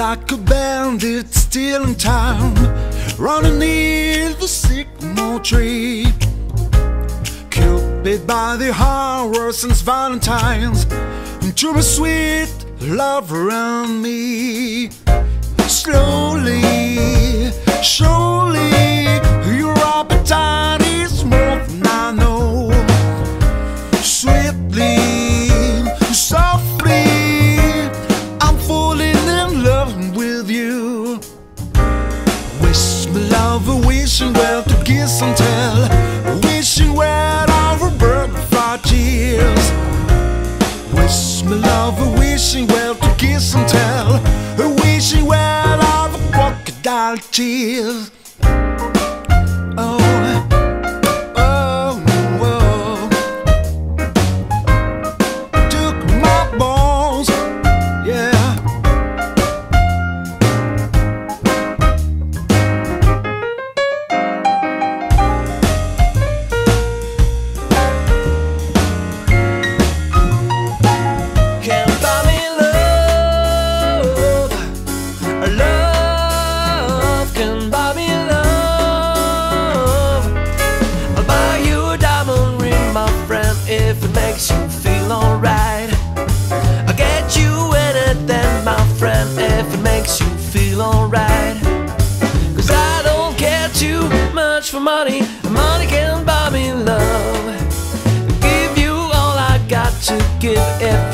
like a bandit still in time, running near the sycamore tree. Cupid by the hour since Valentine's, and to my sweet lover and me. Slowly, surely. tears.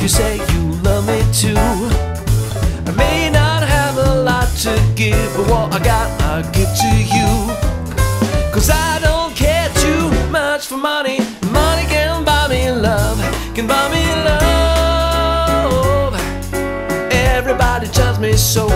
You say you love me too. I may not have a lot to give, but what I got, I give to you. Cause I don't care too much for money. Money can buy me love, can buy me love. Everybody tells me so.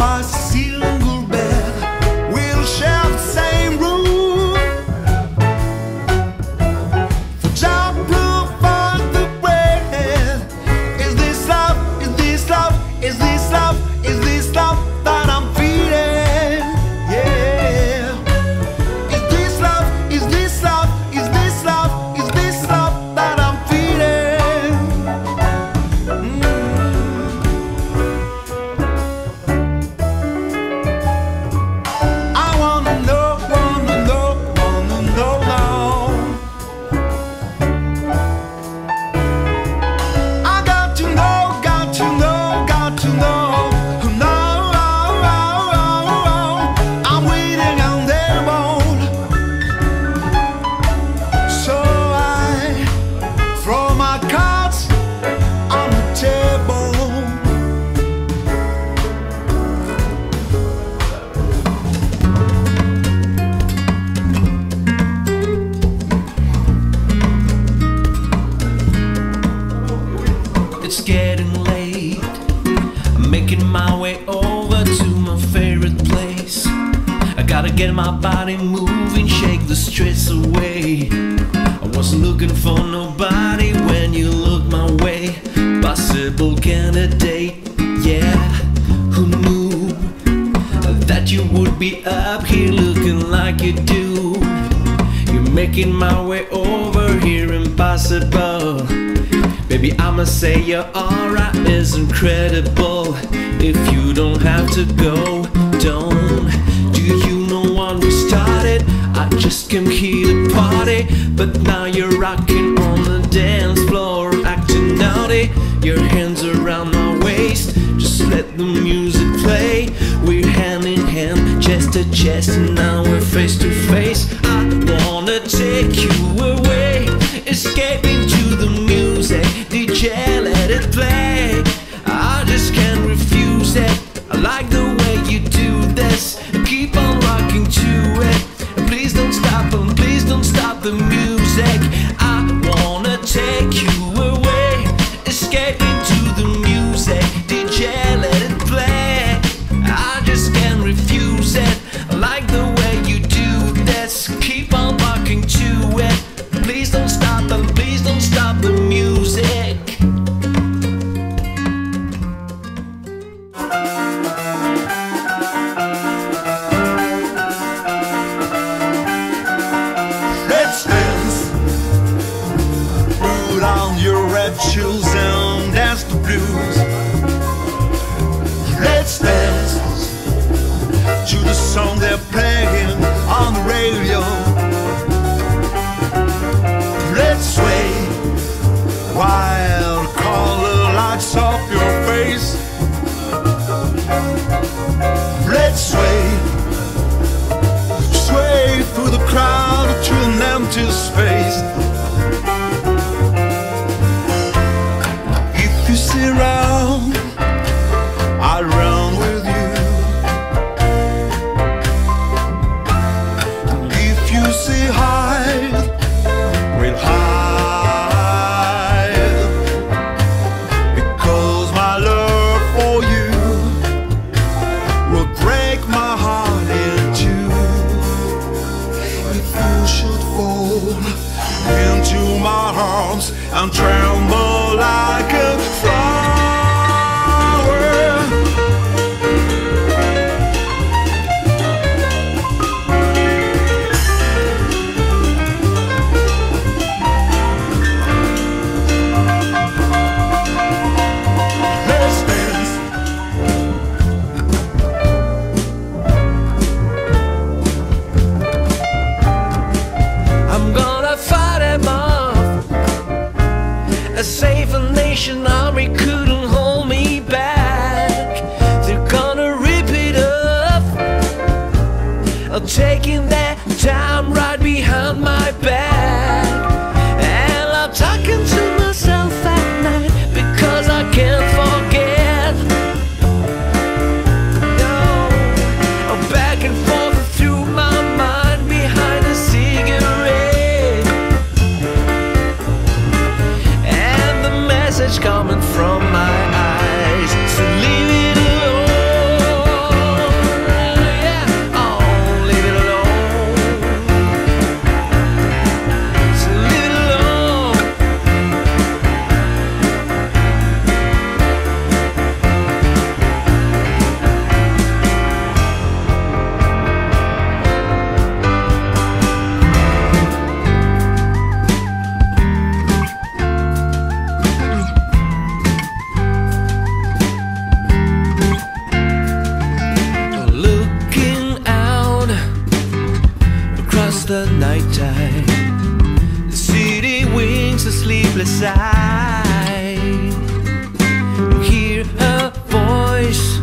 mas Gotta get my body moving, shake the stress away. I wasn't looking for nobody when you looked my way. Possible candidate, yeah. Who knew that you would be up here looking like you do? You're making my way over here impossible. Baby, I'ma say your aura is incredible. If you don't have to go, don't. I just came here to party, but now you're rocking on the dance floor, acting naughty. Your hands around my waist, just let the music play. We're hand in hand, chest to chest, and now we're face to face. I wanna take you away, escaping to the music. DJ, let it play. chills should fall into my arms and tremble like a inside. Hear her voice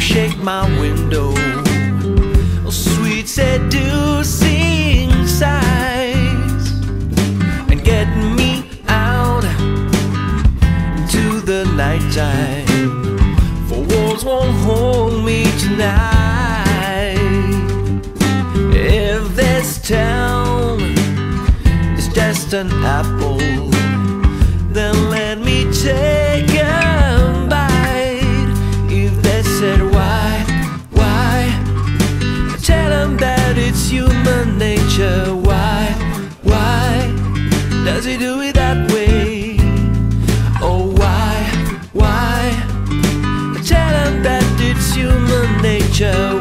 shake my window. Oh, sweet seducing sighs and get me out into the nighttime. For walls won't hold me tonight. an apple. Then let me take a bite. If they said why, why, I tell them that it's human nature. Why, why does he do it that way? Oh, why, why? I tell them that it's human nature.